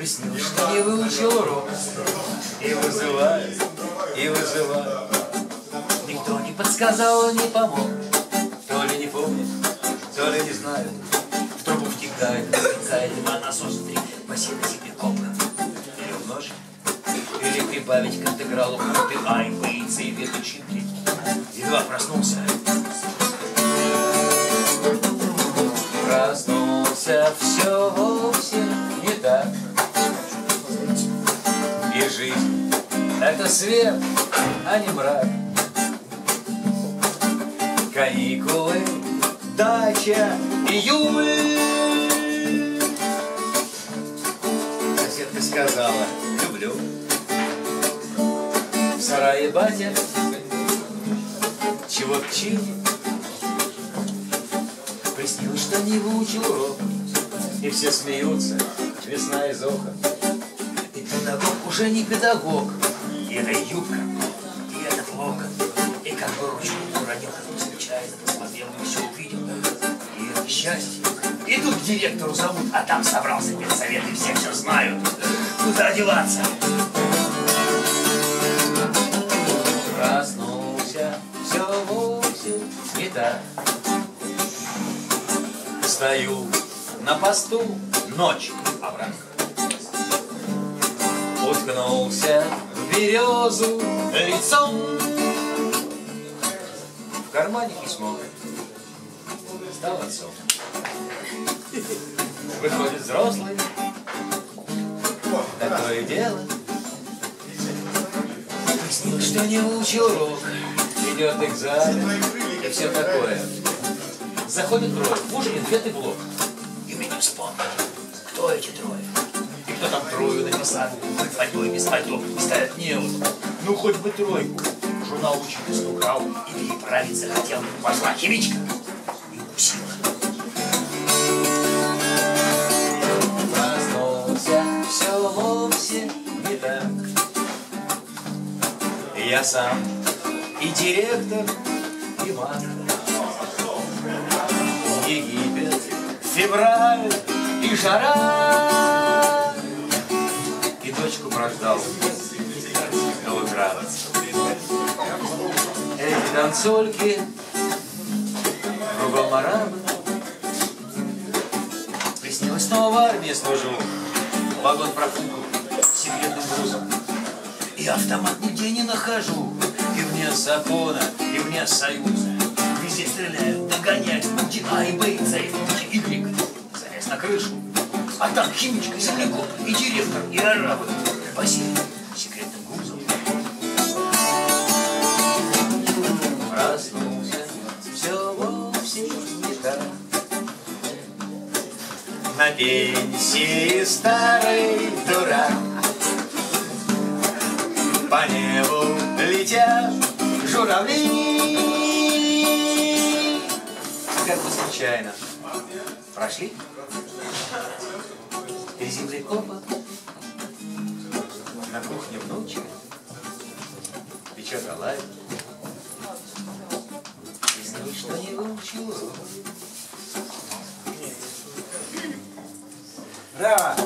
Приснилось, что не выучил урок. И вызывает, и вызывает. Никто не подсказал, не помог. То ли не помнит, то ли не знает. В трубу втекает, втекает, два насоса три. Посеяли себе копка. Или умножить, или прибавить к интегралу пункты А и Б и С и веточки чипки. Едва проснулся. Проснулся, все вовсе не так. Жизнь — это свет, а не мрак. Каникулы, дача, июль. Соседка сказала, люблю. В сарае батя, чего чине. Приснилось, что не выучил урок. И все смеются, весна из окон. Педагог уже не педагог. И эта юбка, и этот локон. И как бы ручку уронил, как бы случайно посмотрел все увидел. И это счастье. И тут к директору зовут, а там собрался педсовет, и все все знают. Куда деваться? Проснулся, все вовсе не так. Стою на посту, ночь, овраг. Уткнулся в березу лицом. В кармане письмо. Стал отцом. Выходит взрослый. Такое дело. Приснилось, что не выучил урок. Идет экзамен и все такое. Заходит трое. Пушкин, Вет и Блок. И меня вспомнил. Там трою написал? Хоть пальто и без пальто. И ставят неуд. Ну, хоть бы тройку. Журнал учитель украл и переправить захотел. Пошла химичка и укусила. Проснулся, все вовсе не так. Я сам и директор, и мать. Египет, февраль и жара. И дочку прождал до утра. Эти танцульки, кругом арабы. Приснилось снова в армии служу. Вагон профуку с секретным грузом. И автомат нигде не нахожу. И вне закона, и вне союза. Везде стреляют, догоняют. Пути А и Б, и С, пути Y. Залез на крышу. А там химичка, землекоп, и директор, и арабы. Посели секретным грузом. Проснулся, все вовсе не так. На пенсии старый дурак По небу летят журавли Как бы случайно прошли землекопа На кухне внучка. Печет оладьи Признай, что. не выучил урок Браво!